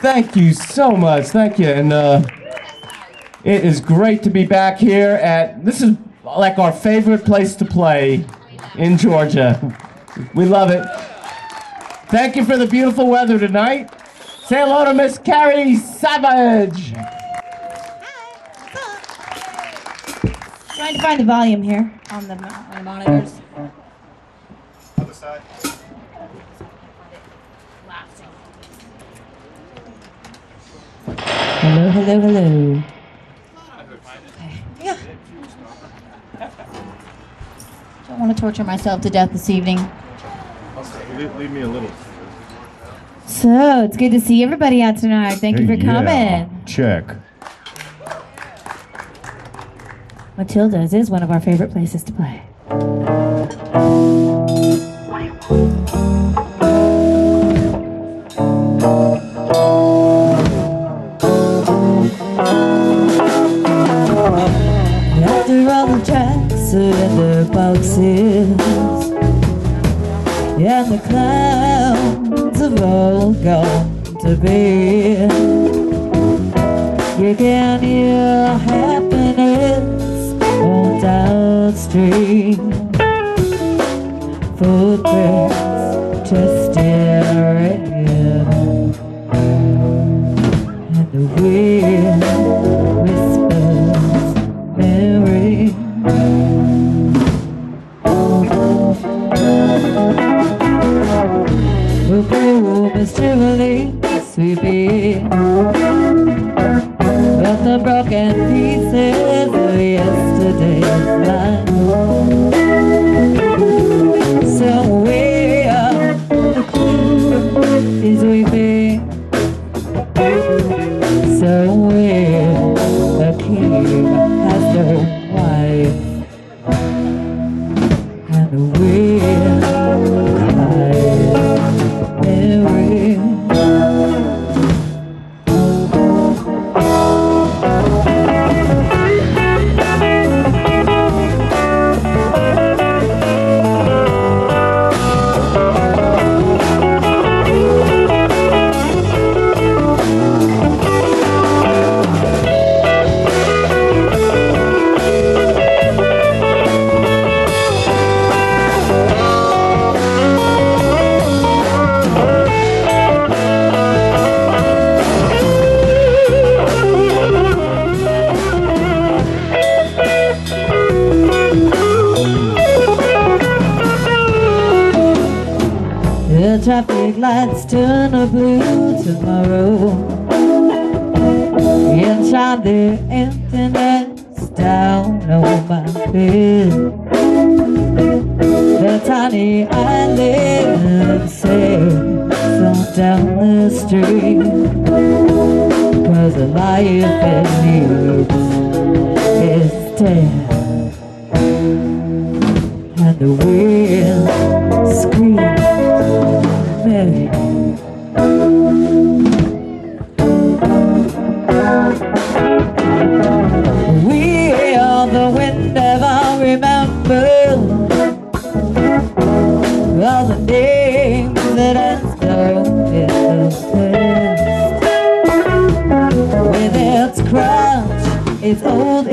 Thank you so much. Thank you. And uh, it is great to be back here at this is like our favorite place to play in Georgia. We love it. Thank you for the beautiful weather tonight. Say hello to Miss Carrie Savage. Trying to find the volume here on the, on the monitors. Other side. Hello, hello, hello. Okay. Yeah. Don't want to torture myself to death this evening. Leave, leave me a little. So it's good to see everybody out tonight. Thank you for coming. Check. Matilda's is one of our favorite places to play. After all the tracks and the boxes And the clowns have all gone to bed You can hear on downstream Footprints just staring And the wind whispers Mary We'll go mysteriously sweeping But the broken pieces of yesterday's Somewhere a king has no traffic lights turn a blue tomorrow. And shine their emptiness down on my bed The tiny island sails on down the street Cause the life it needs is dead And the wind All the names that I in the With its its old